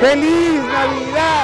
¡Feliz Navidad!